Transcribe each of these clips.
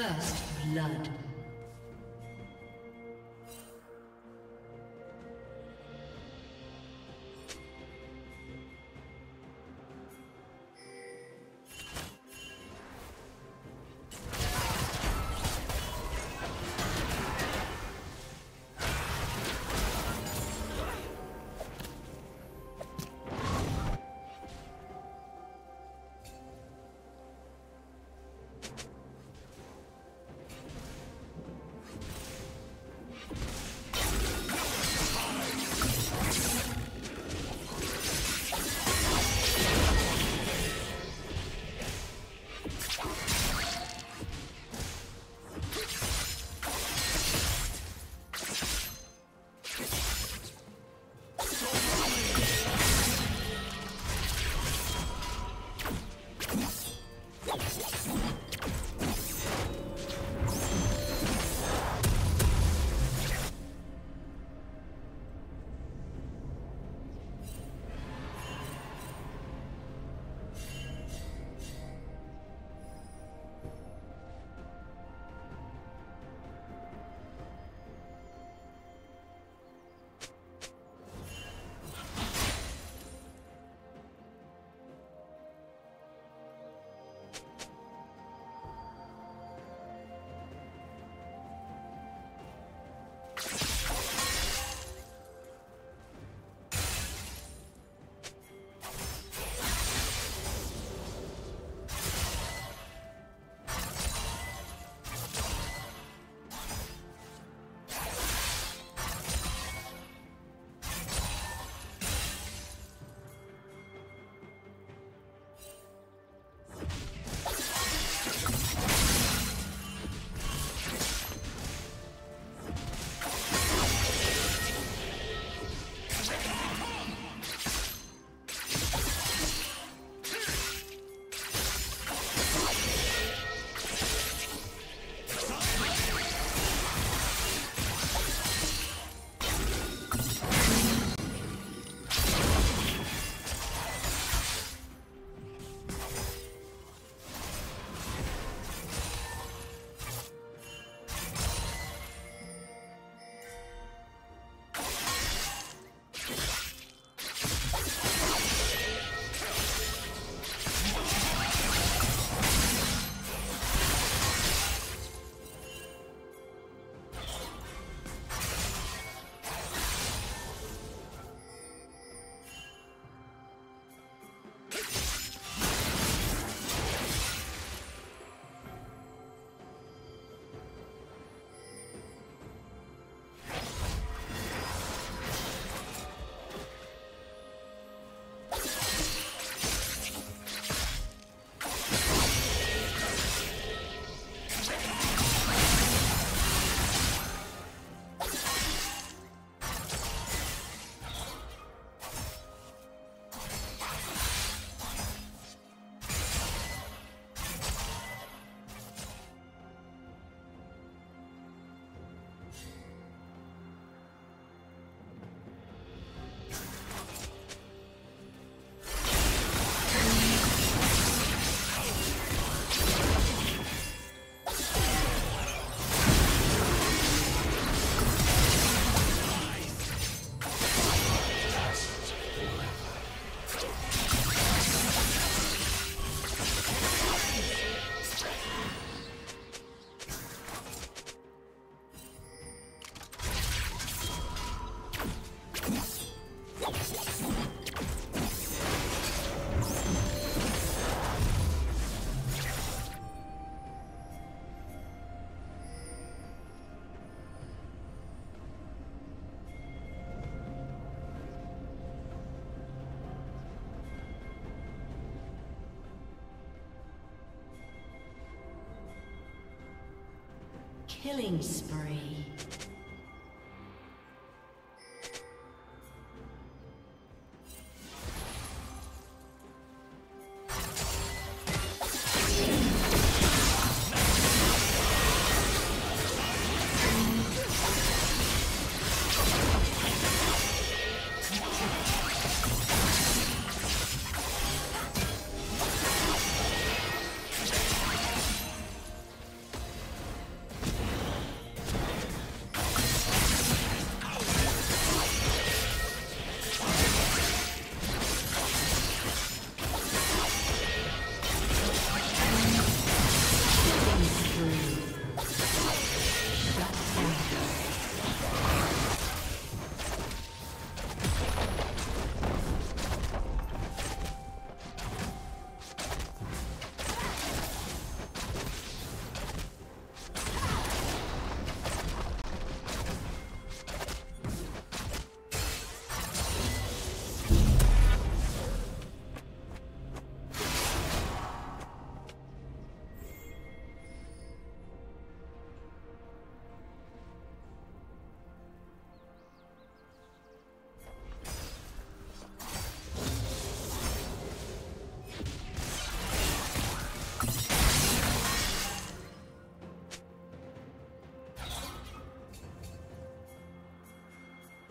First blood. Killing spree.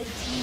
Red team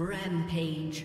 Rampage.